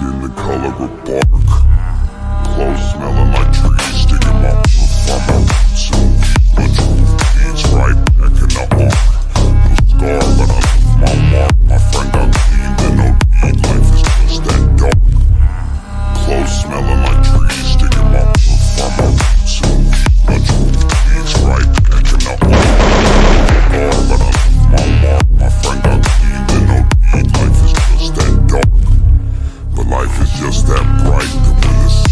In the color of bark. that bright that when the